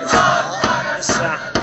Nossa.